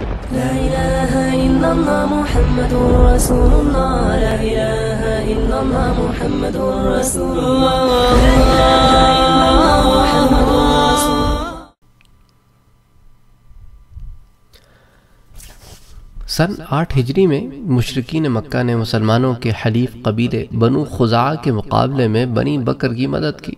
لا إله إلا الله محمد رسول الله. لا إله إلا الله محمد رسول الله. لا إله إلا الله محمد رسول سن آٹھ ہجری میں مشرقین مکہ نے مسلمانوں کے حلیف قبیلے بنو خزاع کے مقابلے میں بنی بکر کی مدد کی،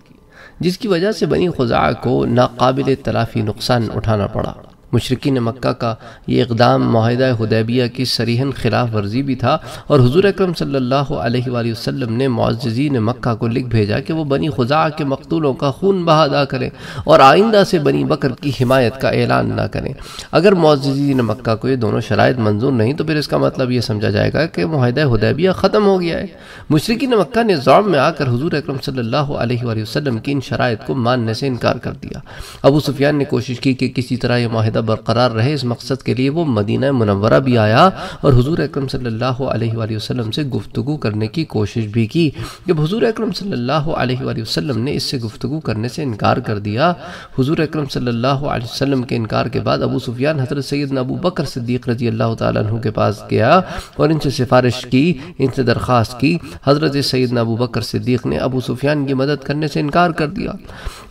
جس کی وجہ سے بنی خزاع کو ناقابل تلافی نقصان اٹھانا پڑا۔ مشرقین مکہ کا یہ اقدام معاہدہ حدیبیہ کی سریحن خلاف ورزی بھی تھا اور حضور اکرم صلی اللہ علیہ وآلہ وسلم نے معززین مکہ کو لکھ بھیجا کہ وہ بنی خزاع کے مقتولوں کا خون بہا ادا کریں اور آئندہ سے بنی بکر کی حمایت کا اعلان نہ کریں۔ اگر معززین مکہ کو یہ دونوں شرائط منظور نہیں تو پھر اس کا مطلب یہ سمجھا جائے گا کہ معاہدہ حدیبیہ ختم ہو گیا ہے۔ مشرقین مکہ نے ضوم میں آ کر حضور اکرم صلی اللہ علیہ وآلہ وسلم کی ان شرائط کو ماننے سے انکار کر دیا۔ ابو سفیان نے کوشش کی کہ کسی طرح یہ معاہدہ مطلب برقرار رہے، اس مقصد کے لیے وہ مدینہ منورہ بھی آیا اور حضور اکرم صلی اللہ علیہ وآلہ وسلم سے گفتگو کرنے کی کوشش بھی کی۔ جب حضور اکرم صلی اللہ علیہ وآلہ وسلم نے اس سے گفتگو کرنے سے انکار کر دیا، حضور اکرم صلی اللہ علیہ وسلم کے انکار کے بعد ابو سفیان حضرت سیدنا ابو بکر صدیق رضی اللہ تعالیٰ عنہ کے پاس گیا اور ان سے سفارش کی، ان سے درخواست کی۔ حضرت سیدنا ابو بکر صدیق نے ابو سفیان کی مدد کرنے سے انکار کر دیا۔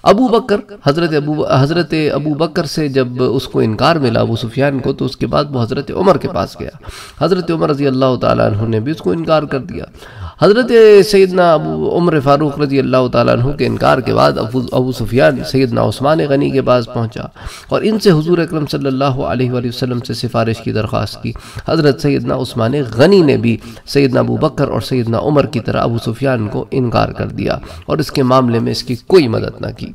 ابو بکر، حضرت ابو حضرت ابو بکر سے جب اس کو انکار ملا ابو سفیان کو، تو اس کے بعد وہ حضرت عمر کے پاس گیا۔ حضرت عمر رضی اللہ تعالیٰ عنہ نے بھی اس کو انکار کر دیا۔ حضرت سیدنا ابو عمر فاروق رضی اللہ تعالیٰ عنہ کے انکار کے بعد ابو ابو سفیان سیدنا عثمان غنی کے پاس پہنچا اور ان سے حضور اکرم صلی اللہ علیہ وآلہ وسلم سے سفارش کی درخواست کی۔ حضرت سیدنا عثمان غنی نے بھی سیدنا ابو بکر اور سیدنا عمر کی طرح ابو سفیان کو انکار کر دیا اور اس کے معاملے میں اس کی کوئی مدد نہ کی۔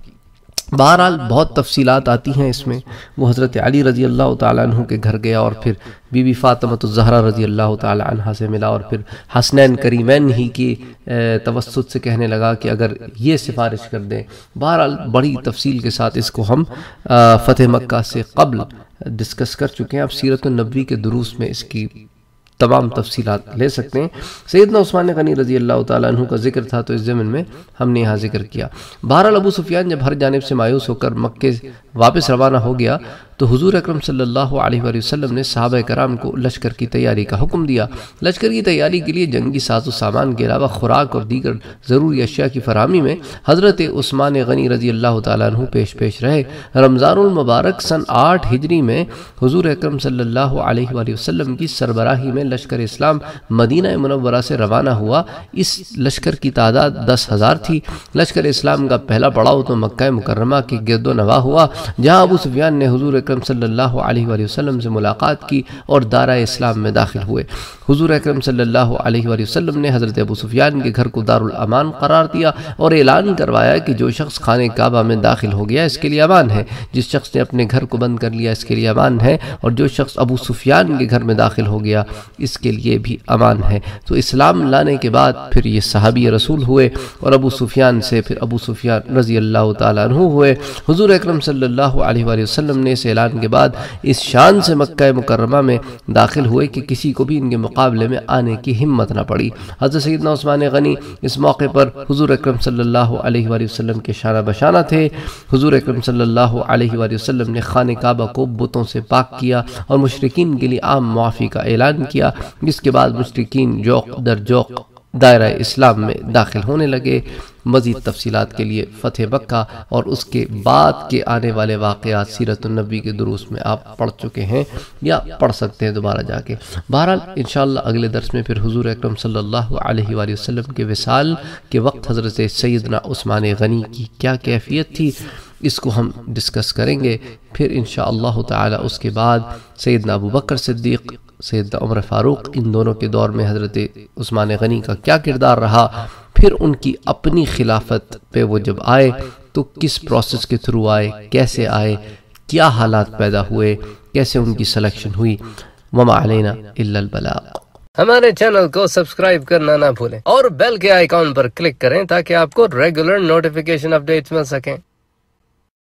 بہرحال بہت تفصیلات آتی ہیں اس میں۔ وہ حضرت علی رضی اللہ تعالیٰ عنہ کے گھر گیا اور پھر بی بی فاطمۃ الزہرہ رضی اللہ تعالیٰ عنہ سے ملا اور پھر حسنین کریمین ہی کی توسط سے کہنے لگا کہ اگر یہ سفارش کر دیں۔ بہرحال بڑی تفصیل کے ساتھ اس کو ہم فتح مکہ سے قبل ڈسکس کر چکے ہیں۔ اب سیرت النبی کے دروس میں اس کی تمام تفصیلات لے سکتے ہیں۔ سیدنا عثمان غنی رضی اللہ تعالیٰ عنہ کا ذکر تھا تو اس زمن میں ہم نے یہاں ذکر کیا۔ بہرحال ابو سفیان جب ہر جانب سے مایوس ہو کر مکے واپس روانہ ہو گیا تو حضور اکرم صلی اللہ علیہ وآلہ وسلم نے صحابہ کرام کو لشکر کی تیاری کا حکم دیا۔ لشکر کی تیاری کے لیے جنگی ساز و سامان کے علاوہ خوراک اور دیگر ضروری اشیاء کی فراہمی میں حضرت عثمان غنی رضی اللہ تعالیٰ عنہ پیش پیش رہے۔ رمضان المبارک سن آٹھ ہجری میں حضور اکرم صلی اللہ علیہ وآلہ وسلم کی سربراہی میں لشکر اسلام مدینہ منورہ سے روانہ ہوا۔ اس لشکر کی تعداد دس ہزار تھی۔ لشکر اسلام کا پہلا پڑاؤ تو مکہ مکرمہ کی گرد و نواح ہوا۔ جہاں ابو سفیان نے حضور اکرم صلی اللہ علیہ وآلہ وسلم سے ملاقات کی اور دارہ اسلام میں داخل ہوئے۔ حضور اکرم صلی اللہ علیہ وآلہ وسلم نے حضرت ابو سفیان کے گھر کو دار الامان قرار دیا اور اعلان کروایا کہ جو شخص خانہ کعبہ میں داخل ہو گیا اس کے لیے امان ہے۔ جس شخص نے اپنے گھر کو بند کر لیا اس کے لیے امان ہے اور جو شخص ابو سفیان کے گھر میں داخل ہو گیا اس کے لیے بھی امان ہے۔ تو اسلام لانے کے بعد پھر یہ صحابی رسول ہوئے اور ابو سفیان سے پھر ابو سفیان رضی اللہ تعالیٰ عنہ ہوئے۔ حضور اکرم صلی اللہ اللہ علیہ وآلہ وسلم نے اس اعلان کے بعد اس شان سے مکہ مکرمہ میں داخل ہوئے کہ کسی کو بھی ان کے مقابلے میں آنے کی ہمت نہ پڑی۔ حضرت سیدنا عثمان غنی اس موقع پر حضور اکرم صلی اللہ علیہ وآلہ وسلم کے شانہ بشانہ تھے۔ حضور اکرم صلی اللہ علیہ وآلہ وسلم نے خانہ کعبہ کو بتوں سے پاک کیا اور مشرقین کے لیے عام معافی کا اعلان کیا۔ جس کے بعد مشرقین جوق در جوق دائرہ اسلام میں داخل ہونے لگے۔ مزید تفصیلات کے لیے فتح مکہ اور اس کے بعد کے آنے والے واقعات سیرت النبی کے دروس میں آپ پڑھ چکے ہیں یا پڑھ سکتے ہیں دوبارہ جا کے۔ بہرحال انشاءاللہ اگلے درس میں پھر حضور اکرم صلی اللہ علیہ وآلہ وسلم کے وصال کے وقت حضرت سیدنا عثمان غنی کی کیا کیفیت تھی، اس کو ہم ڈسکس کریں گے۔ پھر انشاءاللہ تعالی اس کے بعد سیدنا ابو بکر صدیق سیدنا عمر فاروق ان دونوں کے دور میں حضرت عثمان غنی کا کیا کردار رہا، پھر ان کی اپنی خلافت پہ وہ جب آئے تو کس پروسیس کے تھرو آئے، کیسے آئے، کیا حالات پیدا ہوئے، کیسے ان کی سلیکشن ہوئی؟ وما علینا الا البلاغ۔ ہمارے چینل کو سبسکرائب کرنا نہ بھولیں اور بیل کے آئیکن پر کلک کریں تاکہ آپ کو ریگولر نوٹیفیکیشن اپڈیٹس مل سکیں۔